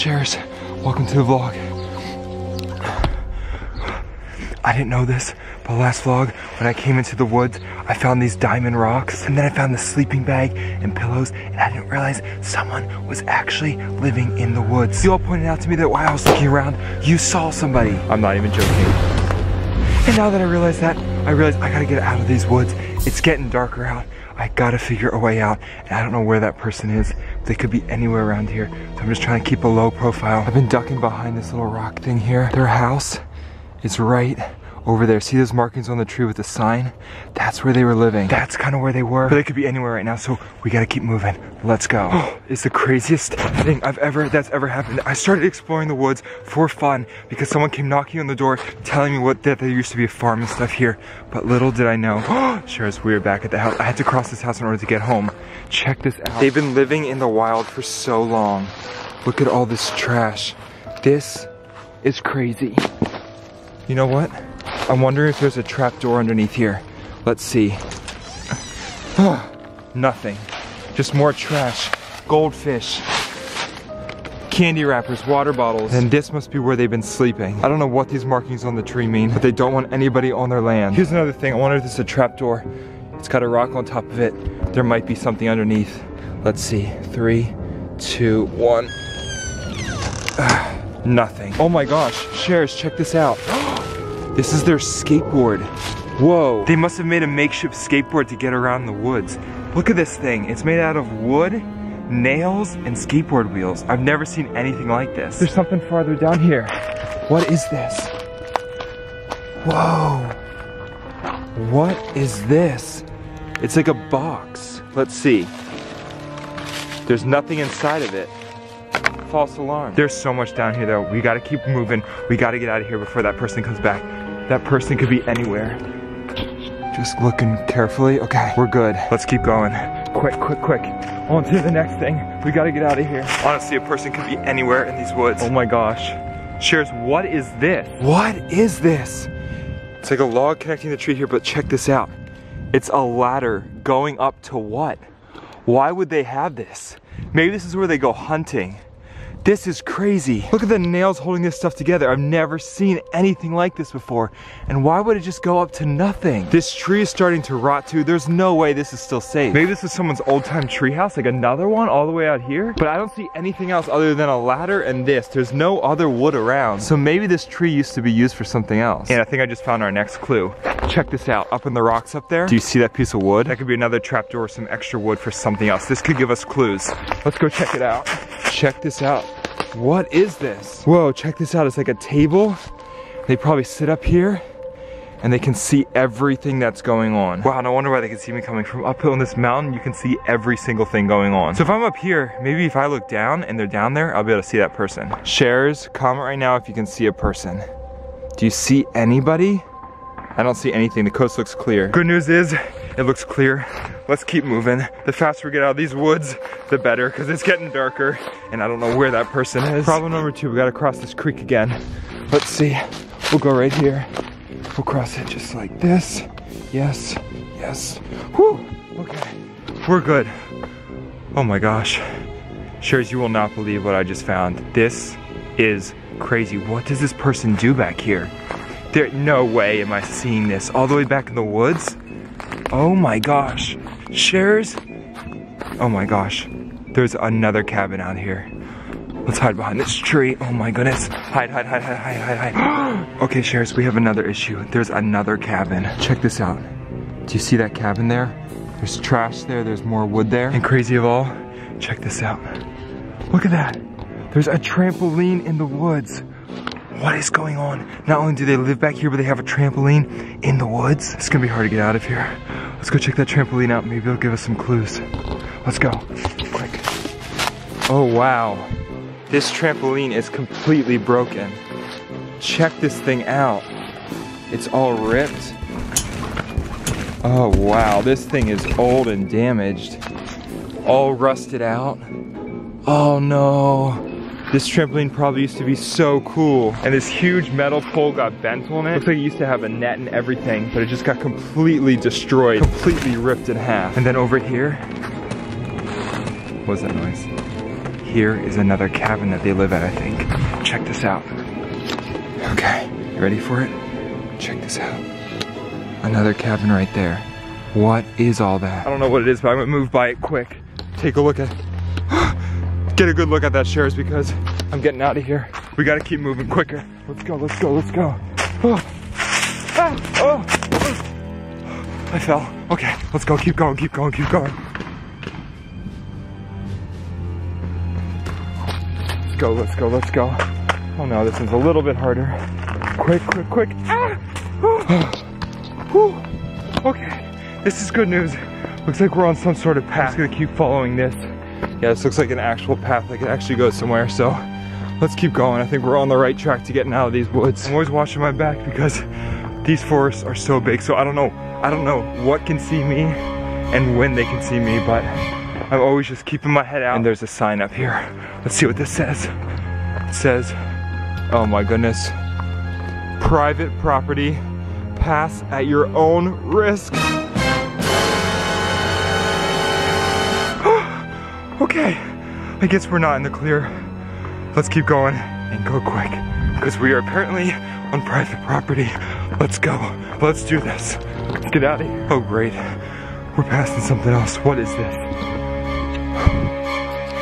Shares, welcome to the vlog. I didn't know this, but last vlog, when I came into the woods, I found these diamond rocks, and then I found the sleeping bag and pillows, and I didn't realize someone was actually living in the woods. You all pointed out to me that while I was looking around, you saw somebody. I'm not even joking. And now that I realize that, I realize I gotta get out of these woods. It's getting darker out. I gotta figure a way out, and I don't know where that person is. They could be anywhere around here, so I'm just trying to keep a low profile. I've been ducking behind this little rock thing here. Their house is right over there. See those markings on the tree with the sign? That's where they were living. That's kind of where they were. But they could be anywhere right now, so we gotta keep moving. Let's go. It's the craziest thing I've ever, that's ever happened. I started exploring the woods for fun because someone came knocking on the door telling me what that there used to be a farm and stuff here. But little did I know. sure as we were back at the house. I had to cross this house in order to get home. Check this out. They've been living in the wild for so long. Look at all this trash. This is crazy. You know what? I'm wondering if there's a trap door underneath here. Let's see. Nothing. Just more trash. Goldfish. Candy wrappers, water bottles. And this must be where they've been sleeping. I don't know what these markings on the tree mean, but they don't want anybody on their land. Here's another thing. I wonder if this is a trap door. It's got a rock on top of it. There might be something underneath. Let's see. Three, two, one. Nothing. Oh my gosh. Shares, check this out. Oh, This is their skateboard. Whoa. They must have made a makeshift skateboard to get around the woods. Look at this thing. It's made out of wood, nails, and skateboard wheels. I've never seen anything like this. There's something farther down here. What is this? Whoa. What is this? It's like a box. Let's see. There's nothing inside of it. False alarm. There's so much down here though. We gotta keep moving. We gotta get out of here before that person comes back. That person could be anywhere. Just looking carefully. Okay, we're good. Let's keep going. Quick, quick, quick. On to the next thing. We gotta get out of here. Honestly, a person could be anywhere in these woods. Oh my gosh. Shares, what is this? What is this? It's like a log connecting the tree here, but check this out. It's a ladder going up to what? Why would they have this? Maybe this is where they go hunting. This is crazy. Look at the nails holding this stuff together. I've never seen anything like this before. And why would it just go up to nothing? This tree is starting to rot too. There's no way this is still safe. Maybe this is someone's old time tree house, like another one all the way out here. But I don't see anything else other than a ladder and this. There's no other wood around. So maybe this tree used to be used for something else. And I think I just found our next clue. Check this out, up in the rocks up there. Do you see that piece of wood? That could be another trapdoor, or some extra wood for something else. This could give us clues. Let's go check it out. Check this out. What is this? Whoa, check this out. It's like a table. They probably sit up here and they can see everything that's going on. Wow, no wonder why they can see me coming from uphill in this mountain. You can see every single thing going on. So if I'm up here, maybe if I look down and they're down there, I'll be able to see that person. Shares, comment right now if you can see a person. Do you see anybody? I don't see anything. The coast looks clear. Good news is it looks clear. Let's keep moving. The faster we get out of these woods, the better, because it's getting darker, and I don't know where that person is. Problem number two, we gotta cross this creek again. Let's see. We'll go right here. We'll cross it just like this. Yes, yes. Whew, okay. We're good. Oh my gosh. Shares, you will not believe what I just found. This is crazy. What does this person do back here? There, no way am I seeing this all the way back in the woods. Oh my gosh. Shares? Oh my gosh. There's another cabin out here. Let's hide behind this tree. Oh my goodness. Hide, hide, hide, hide, hide, hide, hide. okay, Shares, we have another issue. There's another cabin. Check this out. Do you see that cabin there? There's trash there, there's more wood there. And crazy of all, check this out. Look at that. There's a trampoline in the woods. What is going on? Not only do they live back here, but they have a trampoline in the woods. It's gonna be hard to get out of here. Let's go check that trampoline out. Maybe it'll give us some clues. Let's go, quick. Oh, wow. This trampoline is completely broken. Check this thing out. It's all ripped. Oh, wow, this thing is old and damaged. All rusted out. Oh no. This trampoline probably used to be so cool. And this huge metal pole got bent on it. Looks like it used to have a net and everything, but it just got completely destroyed, completely ripped in half. And then over here, what was that noise? here is another cabin that they live at, I think. Check this out. Okay, you ready for it? Check this out. Another cabin right there. What is all that? I don't know what it is, but I'm gonna move by it quick. Take a look at, get a good look at that shares because I'm getting out of here. We gotta keep moving quicker. Let's go, let's go, let's go. Oh. Ah, oh. I fell. Okay, let's go, keep going, keep going, keep going. Let's go, let's go, let's go. Oh no, this is a little bit harder. Quick, quick, quick. Ah! Whew. Okay, this is good news. Looks like we're on some sort of path. I'm just gonna keep following this. Yeah, this looks like an actual path that could actually go somewhere, so let's keep going. I think we're on the right track to getting out of these woods. I'm always watching my back because these forests are so big, so I don't know, I don't know what can see me and when they can see me, but I'm always just keeping my head out. And there's a sign up here. Let's see what this says. It says, oh my goodness, private property, pass at your own risk. Okay, I guess we're not in the clear. Let's keep going and go quick because we are apparently on private property. Let's go, let's do this. Let's get out of here. Oh great, we're passing something else. What is this?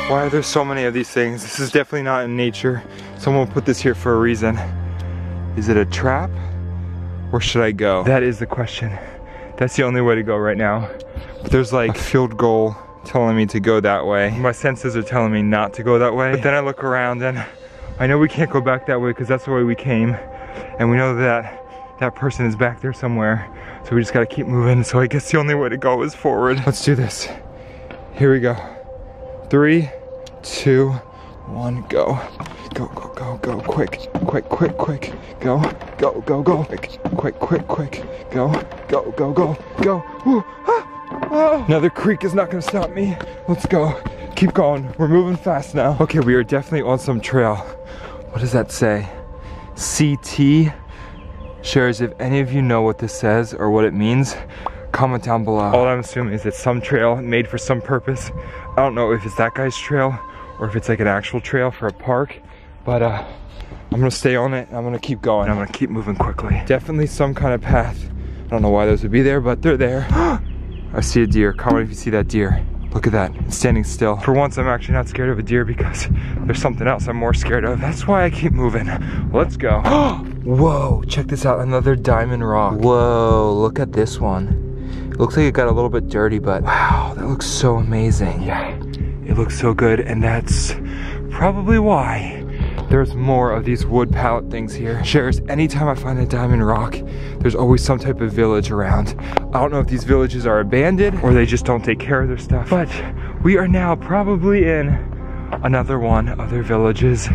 Why are there so many of these things? This is definitely not in nature. Someone put this here for a reason. Is it a trap? Where should I go? That is the question. That's the only way to go right now. But there's like a field goal telling me to go that way. My senses are telling me not to go that way. But then I look around and I know we can't go back that way because that's the way we came. And we know that that person is back there somewhere. So we just gotta keep moving. So I guess the only way to go is forward. Let's do this. Here we go. Three, two, one, go. Go, go, go, go, quick, quick, quick, quick. Go, go, go, go, quick, quick, quick, quick. Go, go, go, go, go. Ah, oh. Another creek is not gonna stop me. Let's go. Keep going. We're moving fast now. Okay, we are definitely on some trail. What does that say? CT? Shares, if any of you know what this says or what it means, comment down below. All I'm assuming is it's some trail made for some purpose. I don't know if it's that guy's trail or if it's like an actual trail for a park, but uh, I'm gonna stay on it I'm gonna keep going. I'm gonna keep moving quickly. Definitely some kind of path. I don't know why those would be there, but they're there. I see a deer. Comment if you see that deer. Look at that, it's standing still. For once, I'm actually not scared of a deer because there's something else I'm more scared of. That's why I keep moving. Let's go. Whoa, check this out, another diamond rock. Whoa, look at this one. It looks like it got a little bit dirty, but wow, that looks so amazing. Yeah, it looks so good, and that's probably why there's more of these wood pallet things here. Shares, anytime I find a diamond rock, there's always some type of village around. I don't know if these villages are abandoned or they just don't take care of their stuff, but we are now probably in another one of their villages.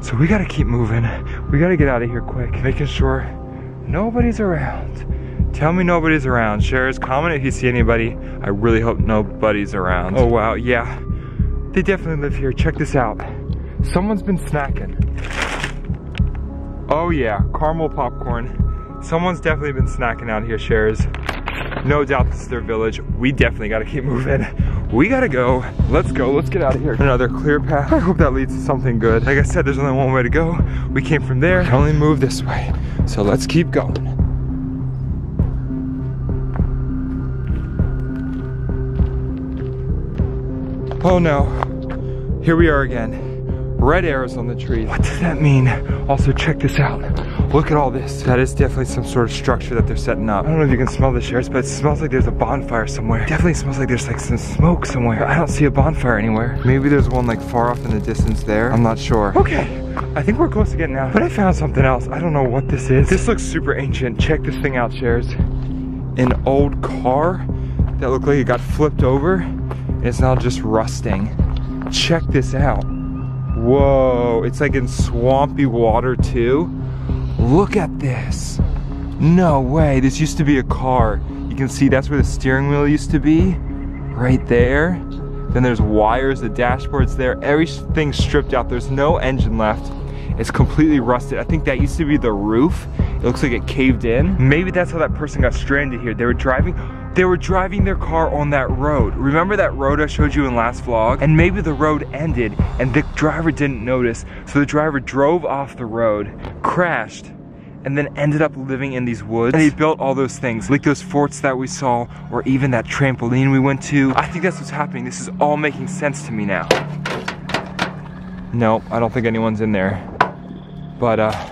So we gotta keep moving. We gotta get out of here quick, making sure nobody's around. Tell me nobody's around. Shares, comment if you see anybody. I really hope nobody's around. Oh wow, yeah. They definitely live here. Check this out. Someone's been snacking. Oh yeah, caramel popcorn. Someone's definitely been snacking out here, Shares. No doubt this is their village. We definitely gotta keep moving. We gotta go. Let's go, let's get out of here. Another clear path. I hope that leads to something good. Like I said, there's only one way to go. We came from there, can only move this way. So let's keep going. Oh no, here we are again red arrows on the tree. What does that mean? Also, check this out. Look at all this. That is definitely some sort of structure that they're setting up. I don't know if you can smell the shares, but it smells like there's a bonfire somewhere. Definitely smells like there's like some smoke somewhere. I don't see a bonfire anywhere. Maybe there's one like far off in the distance there. I'm not sure. Okay, I think we're close to getting out. But I found something else. I don't know what this is. This looks super ancient. Check this thing out, shares. An old car that looked like it got flipped over. And it's now just rusting. Check this out. Whoa, it's like in swampy water too. Look at this. No way, this used to be a car. You can see that's where the steering wheel used to be, right there. Then there's wires, the dashboard's there, everything's stripped out. There's no engine left. It's completely rusted. I think that used to be the roof. It looks like it caved in. Maybe that's how that person got stranded here. They were driving, They were driving their car on that road. Remember that road I showed you in last vlog? And maybe the road ended and the driver didn't notice. So the driver drove off the road, crashed, and then ended up living in these woods. And he built all those things, like those forts that we saw, or even that trampoline we went to. I think that's what's happening. This is all making sense to me now. No, I don't think anyone's in there. But uh,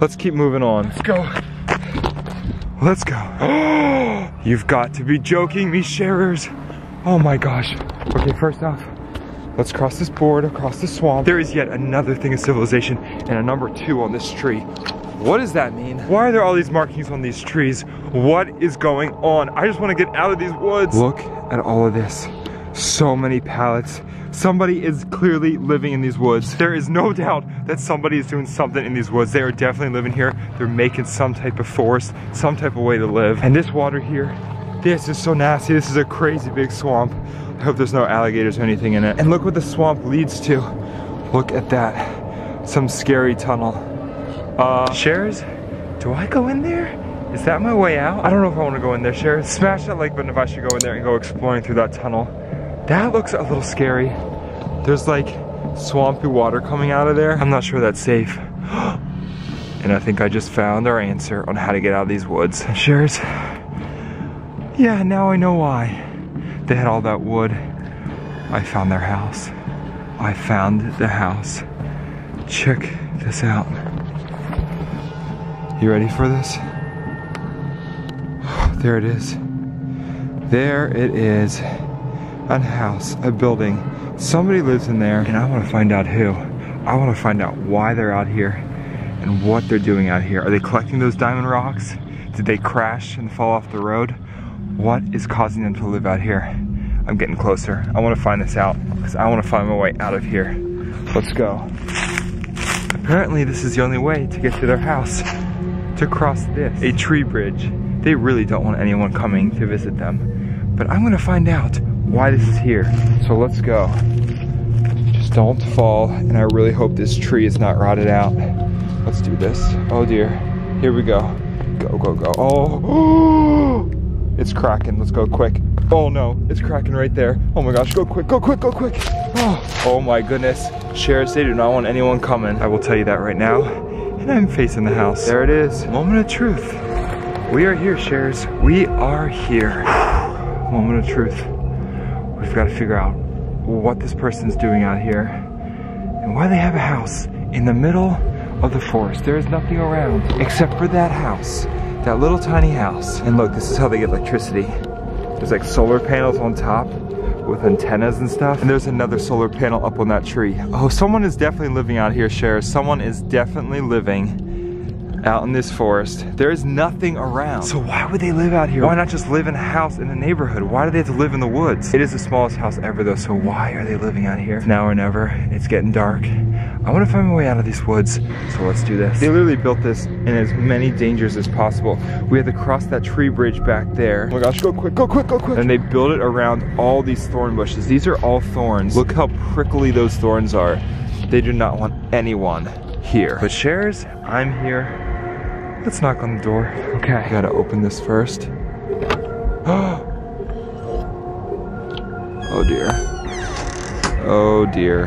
let's keep moving on. Let's go. Let's go. You've got to be joking me, sharers. Oh my gosh. Okay, first off, let's cross this board, across the swamp. There is yet another thing of civilization and a number two on this tree. What does that mean? Why are there all these markings on these trees? What is going on? I just want to get out of these woods. Look at all of this. So many pallets. Somebody is clearly living in these woods. There is no doubt that somebody is doing something in these woods. They are definitely living here. They're making some type of forest, some type of way to live. And this water here, this is so nasty. This is a crazy big swamp. I hope there's no alligators or anything in it. And look what the swamp leads to. Look at that. Some scary tunnel. Uh, Shares, do I go in there? Is that my way out? I don't know if I want to go in there, Shares. Smash that like button if I should go in there and go exploring through that tunnel. That looks a little scary. There's like swampy water coming out of there. I'm not sure that's safe. and I think I just found our answer on how to get out of these woods. Shares, yeah, now I know why. They had all that wood. I found their house. I found the house. Check this out. You ready for this? There it is. There it is a house, a building. Somebody lives in there and I want to find out who. I want to find out why they're out here and what they're doing out here. Are they collecting those diamond rocks? Did they crash and fall off the road? What is causing them to live out here? I'm getting closer. I want to find this out because I want to find my way out of here. Let's go. Apparently this is the only way to get to their house. To cross this, a tree bridge. They really don't want anyone coming to visit them. But I'm gonna find out why this is here. So let's go. Just don't fall, and I really hope this tree is not rotted out. Let's do this. Oh dear. Here we go. Go, go, go. Oh, it's cracking. Let's go quick. Oh no, it's cracking right there. Oh my gosh, go quick, go quick, go quick. Oh, oh my goodness. Sharers, they do not want anyone coming. I will tell you that right now. And I'm facing the house. There it is. Moment of truth. We are here, Shares. We are here. Moment of truth. Got to figure out what this person's doing out here and why they have a house in the middle of the forest. There is nothing around except for that house, that little tiny house. And look, this is how they get electricity. There's like solar panels on top with antennas and stuff. And there's another solar panel up on that tree. Oh, someone is definitely living out here, Cher. Someone is definitely living out in this forest. There is nothing around. So why would they live out here? Why not just live in a house in the neighborhood? Why do they have to live in the woods? It is the smallest house ever though, so why are they living out here? now or never. It's getting dark. I want to find my way out of these woods, so let's do this. They literally built this in as many dangers as possible. We had to cross that tree bridge back there. Oh my gosh, go quick, go quick, go quick. And they built it around all these thorn bushes. These are all thorns. Look how prickly those thorns are. They do not want anyone here. But shares, I'm here Let's knock on the door. Okay. I gotta open this first. oh dear. Oh dear.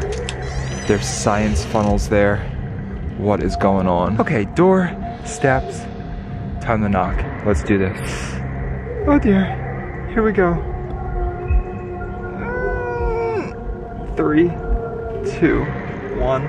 There's science funnels there. What is going on? Okay, door, steps, time to knock. Let's do this. Oh dear. Here we go. Mm, three, two, one.